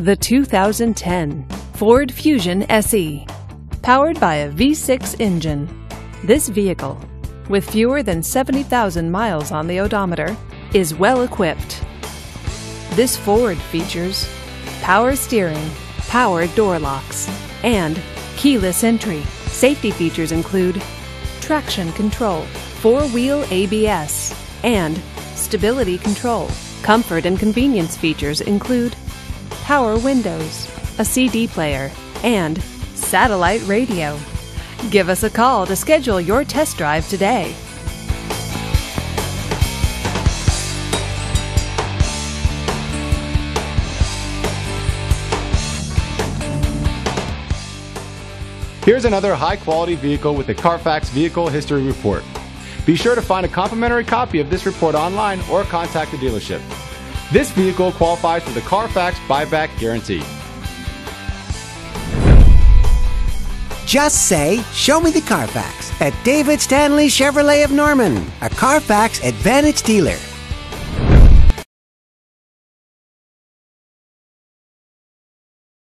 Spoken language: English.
The 2010 Ford Fusion SE. Powered by a V6 engine. This vehicle, with fewer than 70,000 miles on the odometer, is well equipped. This Ford features power steering, power door locks, and keyless entry. Safety features include traction control, four-wheel ABS, and stability control. Comfort and convenience features include power windows, a CD player, and satellite radio. Give us a call to schedule your test drive today. Here's another high quality vehicle with a Carfax Vehicle History Report. Be sure to find a complimentary copy of this report online or contact the dealership. This vehicle qualifies for the Carfax buyback guarantee. Just say, Show me the Carfax at David Stanley Chevrolet of Norman, a Carfax Advantage dealer.